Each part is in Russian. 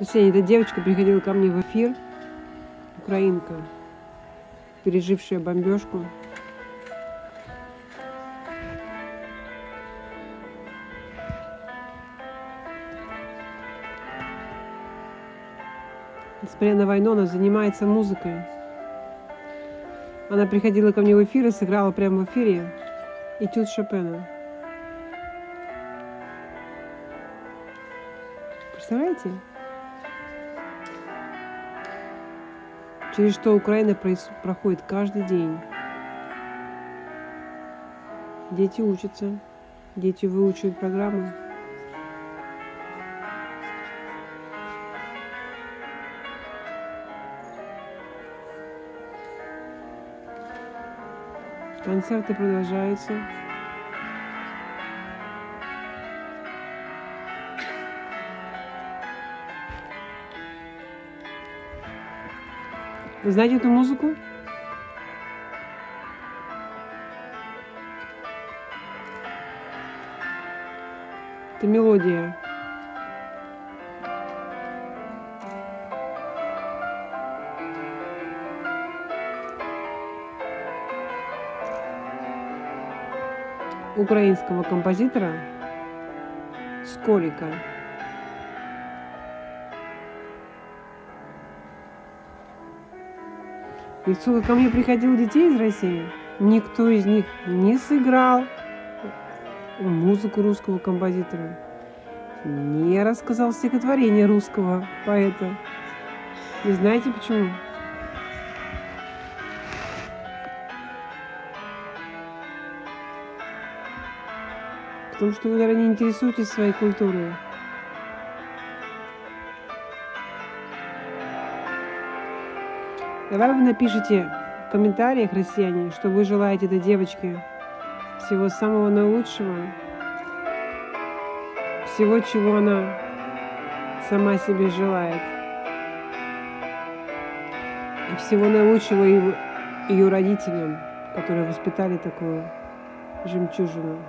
Россия, эта девочка приходила ко мне в эфир, украинка, пережившая бомбежку. Несмотря на войну, она занимается музыкой. Она приходила ко мне в эфир и сыграла прямо в эфире этюд Шопена. Представляете? Через что Украина проходит каждый день. Дети учатся, дети выучивают программы. Концерты продолжаются. Вы знаете эту музыку? Это мелодия. украинского композитора Скорика. И сколько ко мне приходило детей из России, никто из них не сыграл музыку русского композитора, не рассказал стихотворение русского поэта. И знаете почему? Потому что вы, наверное, не интересуетесь своей культурой. Давай вы напишите в комментариях, россияне, что вы желаете этой девочке всего самого наилучшего, всего, чего она сама себе желает. И всего наилучшего ее, ее родителям, которые воспитали такую жемчужину.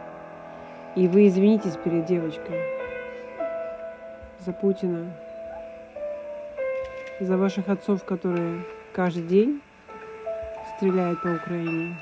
И вы извинитесь перед девочкой за Путина, за ваших отцов, которые каждый день стреляют по Украине.